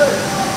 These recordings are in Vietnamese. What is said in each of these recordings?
Good.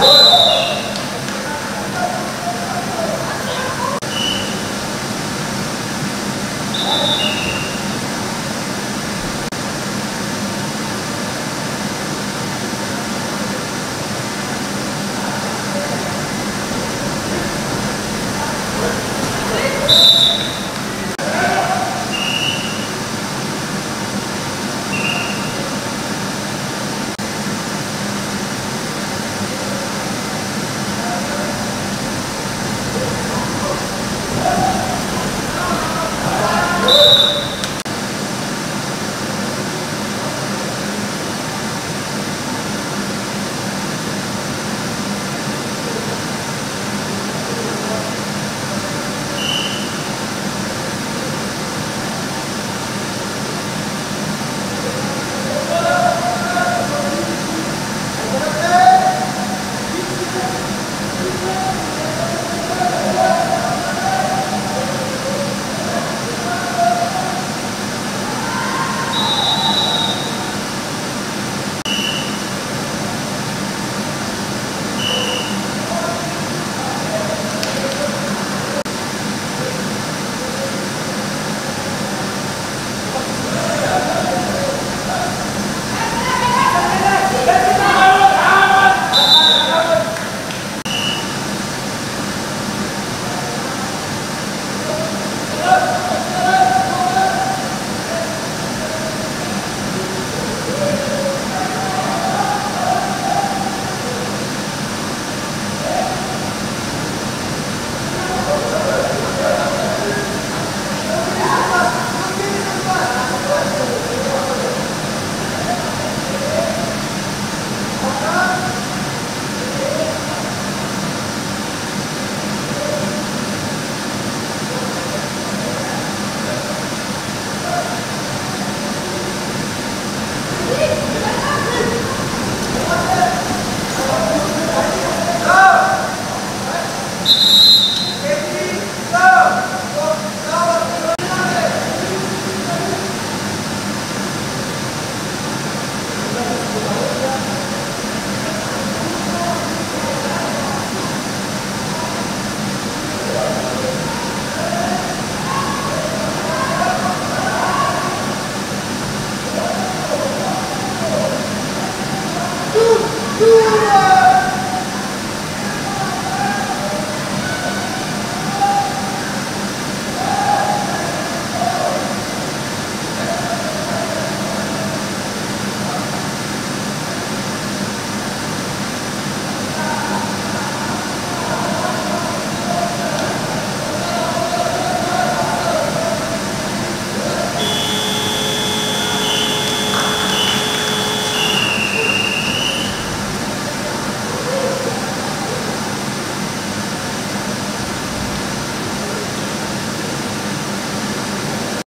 What?